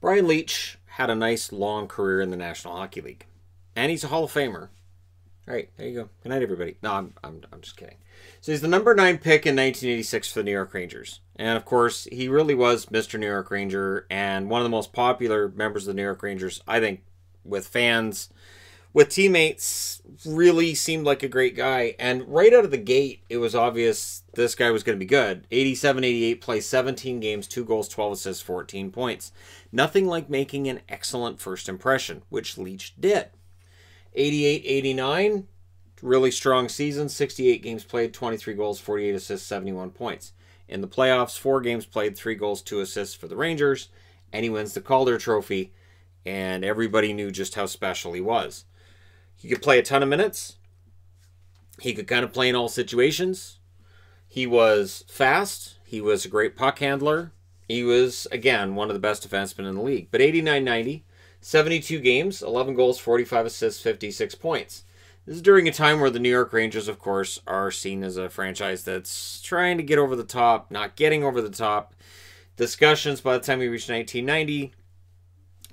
Brian Leetch had a nice long career in the National Hockey League, and he's a Hall of Famer. All right, there you go. Good night, everybody. No, I'm, I'm, I'm just kidding. So he's the number nine pick in 1986 for the New York Rangers. And of course, he really was Mr. New York Ranger and one of the most popular members of the New York Rangers, I think, with fans, with teammates, really seemed like a great guy. And right out of the gate, it was obvious this guy was going to be good. 87 88, plays 17 games, 2 goals, 12 assists, 14 points. Nothing like making an excellent first impression, which Leetch did. 88 89, really strong season. 68 games played, 23 goals, 48 assists, 71 points. In the playoffs, four games played, three goals, two assists for the Rangers, and he wins the Calder Trophy. And everybody knew just how special he was. He could play a ton of minutes. He could kind of play in all situations. He was fast. He was a great puck handler. He was, again, one of the best defensemen in the league. But 89 90, 72 games, 11 goals, 45 assists, 56 points. This is during a time where the New York Rangers, of course, are seen as a franchise that's trying to get over the top, not getting over the top. Discussions by the time we reach 1990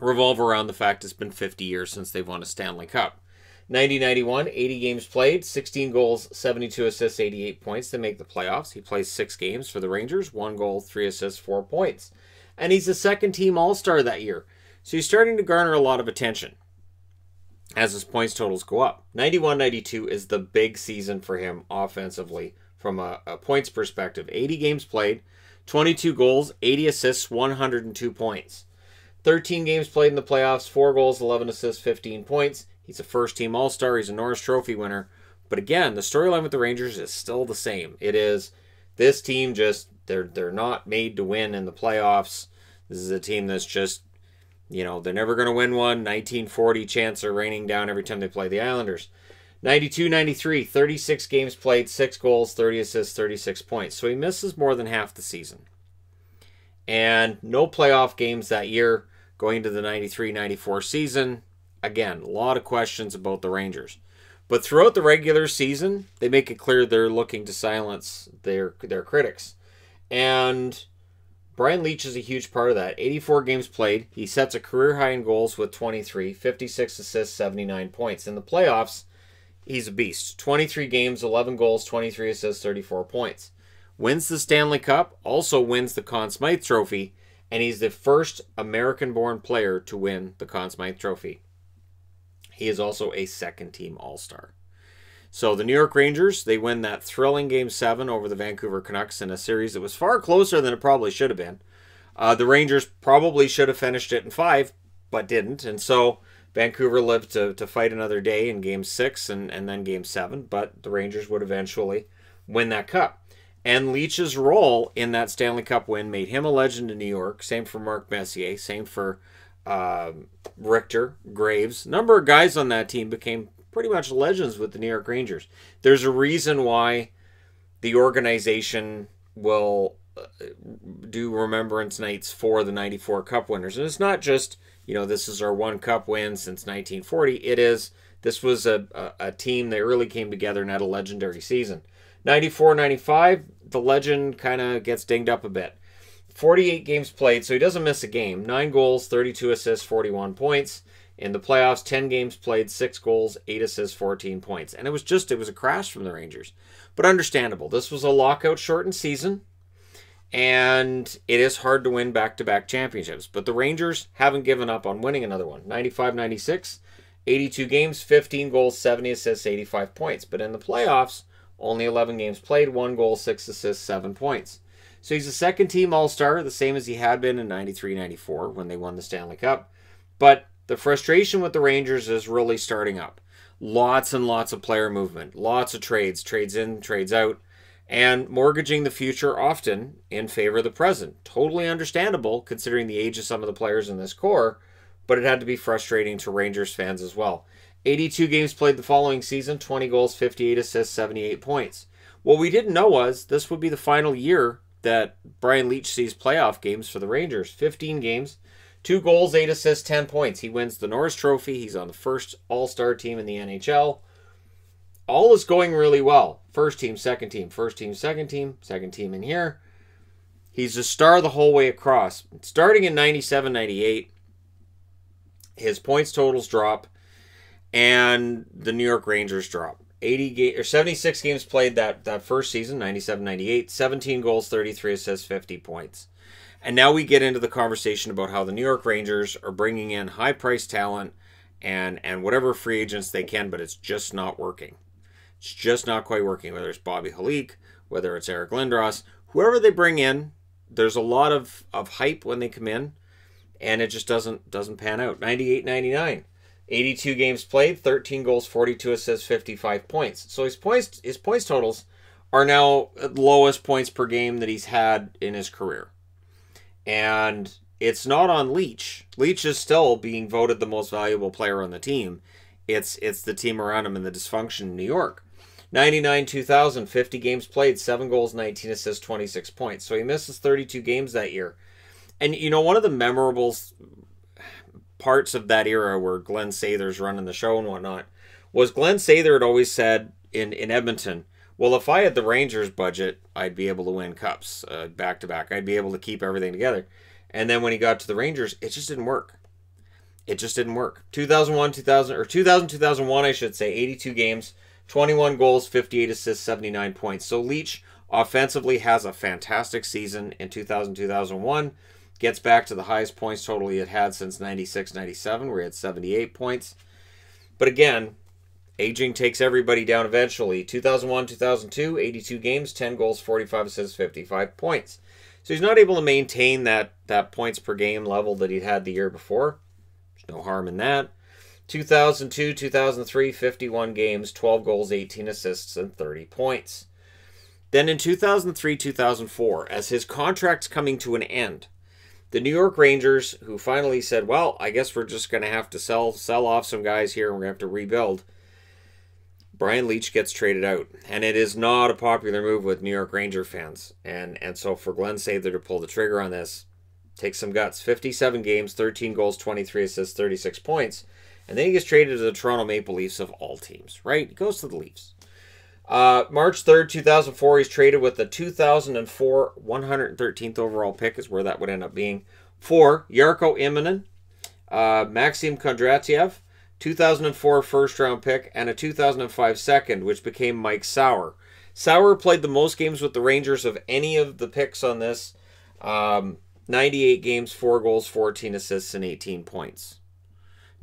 revolve around the fact it's been 50 years since they've won a Stanley Cup. 90 91, 80 games played, 16 goals, 72 assists, 88 points to make the playoffs. He plays six games for the Rangers, one goal, three assists, four points. And he's a second team All Star that year. So he's starting to garner a lot of attention as his points totals go up. 91 92 is the big season for him offensively from a, a, points perspective. 80 games played, 22 goals, 80 assists, 102 points. 13 games played in the playoffs, 4 goals, 11 assists, 15 points. He's a first team All Star, he's a Norris Trophy winner. But again, the storyline with the Rangers is still the same. It is this team just they're they're not made to win in the playoffs. This is a team that's just you know, they're never going to win one. 1940 chance are raining down every time they play the Islanders. 92 93, 36 games played, 6 goals, 30 assists, 36 points. So he misses more than half the season. And no playoff games that year going to the 93 94 season. Again, a lot of questions about the Rangers. But throughout the regular season, they make it clear they're looking to silence their their critics. And Brian Leetch is a huge part of that. 84 games played. He sets a career high in goals with 23, 56 assists, 79 points. In the playoffs, he's a beast. 23 games, 11 goals, 23 assists, 34 points. Wins the Stanley Cup, also wins the Conn Smythe Trophy, and he's the first American born player to win the Conn Smythe Trophy. He is also a second team All Star. So the New York Rangers, they win that thrilling game seven over the Vancouver Canucks in a series that was far closer than it probably should have been. Uh, the Rangers probably should have finished it in five, but didn't. And so Vancouver lived to, to fight another day in game six and, and then game seven, but the Rangers would eventually win that cup. And Leetch's role in that Stanley Cup win made him a legend in New York. Same for Mark Messier. Same for um, Richter, Graves. Number of guys on that team became pretty much legends with the New York Rangers. There's a reason why the organization will uh, do remembrance nights for the 94 cup winners. And it's not just, you know, this is our one cup win since 1940. It is, this was a, a, a team that really came together and had a legendary season. 94 95, the legend kind of gets dinged up a bit. 48 games played, so he doesn't miss a game. 9 goals, 32 assists, 41 points. In the playoffs, 10 games played, 6 goals, 8 assists, 14 points. And it was just, it was a crash from the Rangers. But understandable. This was a lockout shortened season. And it is hard to win back to back championships. But the Rangers haven't given up on winning another one. 95 96, 82 games, 15 goals, 70 assists, 85 points. But in the playoffs, only 11 games played, 1 goal, 6 assists, 7 points. So he's a second team All Star, the same as he had been in 93 94 when they won the Stanley Cup. But the frustration with the Rangers is really starting up. Lots and lots of player movement, lots of trades, trades in, trades out, and mortgaging the future often in favor of the present. Totally understandable considering the age of some of the players in this core, but it had to be frustrating to Rangers fans as well. 82 games played the following season, 20 goals, 58 assists, 78 points. What we didn't know was this would be the final year that Brian Leetch sees playoff games for the Rangers. 15 games, Two goals, eight assists, 10 points. He wins the Norris Trophy. He's on the first All Star team in the NHL. All is going really well. First team, second team, first team, second team, second team in here. He's a star the whole way across. Starting in 97 98, his points totals drop, and the New York Rangers drop. 80 ga- or 76 games played that that first season 97 98 17 goals 33 assists 50 points. And now we get into the conversation about how the New York Rangers are bringing in high priced talent and and whatever free agents they can but it's just not working. It's just not quite working whether it's Bobby Holik whether it's Eric Lindros whoever they bring in there's a lot of of hype when they come in and it just doesn't doesn't pan out. 98 99 82 games played, 13 goals, 42 assists, 55 points. So his points his points totals are now the lowest points per game that he's had in his career. And it's not on Leetch. Leetch is still being voted the most valuable player on the team. It's it's the team around him and the dysfunction in New York. 99 2000, 50 games played, 7 goals, 19 assists, 26 points. So he misses 32 games that year. And you know, one of the memorable parts of that era where Glenn Sather's running the show and whatnot was Glenn Sather had always said in, in Edmonton, well, if I had the Rangers budget, I'd be able to win cups back to back. I'd be able to keep everything together. And then when he got to the Rangers, it just didn't work. It just didn't work. 2001, 2000, or 2000, 2001, I should say, 82 games, 21 goals, 58 assists, 79 points. So Leetch offensively has a fantastic season in 2000, 2001 gets back to the highest points total he had had since 96 97, where he had 78 points. But again, aging takes everybody down eventually. 2001 2002, 82 games, 10 goals, 45 assists, 55 points. So he's not able to maintain that, that points per game level that he'd had the year before. There's no harm in that. 2002 2003, 51 games, 12 goals, 18 assists, and 30 points. Then in 2003 2004, as his contract's coming to an end, the New York Rangers, who finally said, "Well, I guess we're just going to have to sell sell off some guys here, and we're going to have to rebuild." Brian Leetch gets traded out, and it is not a popular move with New York Ranger fans. And and so for Glenn Sather to pull the trigger on this, takes some guts. 57 games, 13 goals, 23 assists, 36 points, and then he gets traded to the Toronto Maple Leafs of all teams. Right? He goes to the Leafs. Uh, March 3rd, 2004, he's traded with the 2004 113th overall pick, is where that would end up being, for Jarkko Immonen, uh, Maxim Kondratiev, 2004 first round pick, and a 2005 second, which became Mike Sauer. Sauer played the most games with the Rangers of any of the picks on this. Um, 98 games, 4 goals, 14 assists, and 18 points.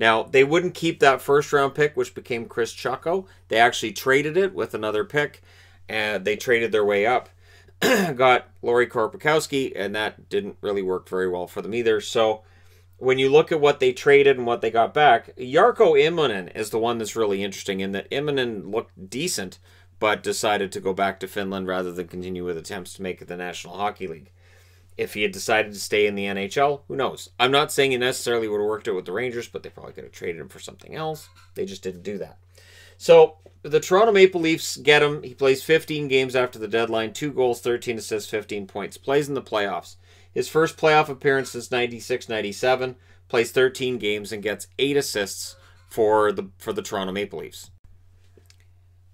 Now, they wouldn't keep that first round pick, which became Kris Chucko. They actually traded it with another pick, and they traded their way up. Got Lauri Korpikoski, and that didn't really work very well for them either. So, when you look at what they traded and what they got back, Jarkko Immonen is the one that's really interesting in that Immonen looked decent, but decided to go back to Finland rather than continue with attempts to make it the National Hockey League. If he had decided to stay in the NHL, who knows? I'm not saying he necessarily would have worked out with the Rangers, but they probably could have traded him for something else. They just didn't do that. So the Toronto Maple Leafs get him. He plays 15 games after the deadline, two goals, 13 assists, 15 points. Plays in the playoffs. His first playoff appearance since 96 97, plays 13 games and gets eight assists for the for the Toronto Maple Leafs.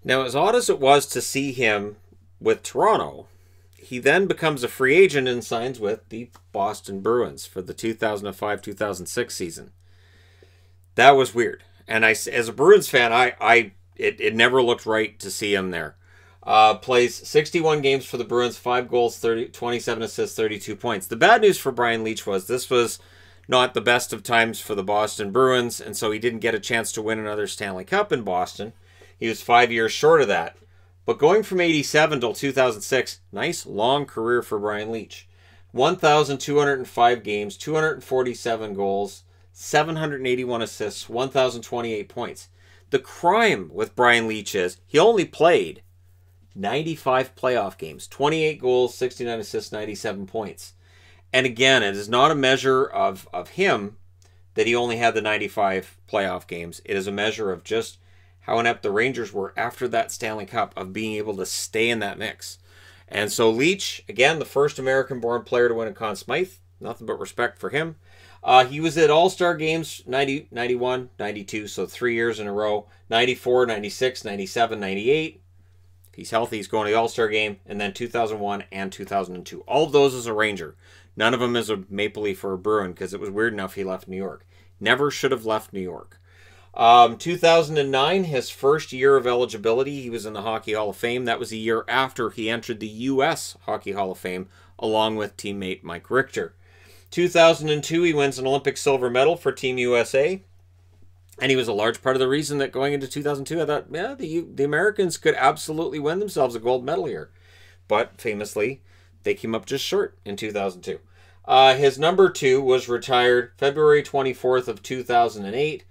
Now, as odd as it was to see him with Toronto, he then becomes a free agent and signs with the Boston Bruins for the 2005-2006 season. That was weird. And I, as a Bruins fan, I, I it, it never looked right to see him there. Uh, plays 61 games for the Bruins, 5 goals, 30, 27 assists, 32 points. The bad news for Brian Leetch was this was not the best of times for the Boston Bruins, and so he didn't get a chance to win another Stanley Cup in Boston. He was five years short of that. But going from 87 till 2006, nice long career for Brian Leetch. 1,205 games, 247 goals, 781 assists, 1,028 points. The crime with Brian Leetch is he only played 95 playoff games, 28 goals, 69 assists, 97 points. And again, it is not a measure of, of him that he only had the 95 playoff games. It is a measure of just how inept the Rangers were after that Stanley Cup of being able to stay in that mix. And so Leetch, again, the first American born player to win a Conn Smythe. Nothing but respect for him. Uh, he was at All Star games 90, 91, 92, so three years in a row 94, 96, 97, 98. He's healthy, he's going to the All Star game. And then 2001 and 2002. All of those as a Ranger. None of them as a Maple Leaf or a Bruin because it was weird enough he left New York. Never should have left New York. Um, 2009, his first year of eligibility, he was in the Hockey Hall of Fame. That was a year after he entered the U.S. Hockey Hall of Fame, along with teammate Mike Richter. 2002, he wins an Olympic silver medal for Team USA. And he was a large part of the reason that going into 2002, I thought, yeah, the, the Americans could absolutely win themselves a gold medal here. But famously, they came up just short in 2002. Uh, his number two was retired February 24th of 2008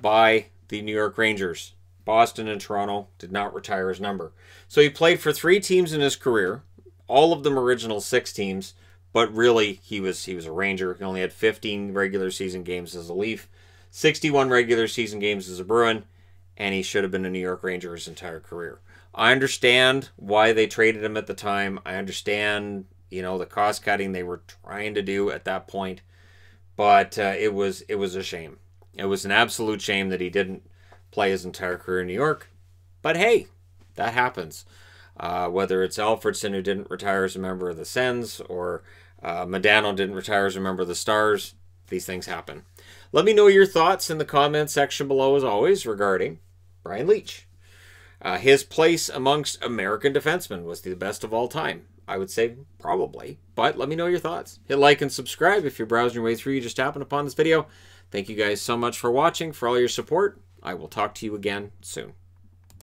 by the New York Rangers. Boston and Toronto did not retire his number. So he played for three teams in his career, all of them original six teams, but really he was he was a Ranger. He only had 15 regular season games as a Leaf, 61 regular season games as a Bruin, and he should have been a New York Ranger his entire career. I understand why they traded him at the time. I understand, you know, the cost cutting they were trying to do at that point, but uh, it was it was a shame. It was an absolute shame that he didn't play his entire career in New York. But hey, that happens. Uh, whether it's Alfredsson who didn't retire as a member of the Sens or uh, Modano didn't retire as a member of the Stars, these things happen. Let me know your thoughts in the comment section below, as always, regarding Brian Leetch. Uh, his place amongst American defensemen was the best of all time. I would say probably, but let me know your thoughts. Hit like and subscribe if you're browsing your way through. You just happened upon this video. Thank you guys so much for watching, for all your support. I will talk to you again soon.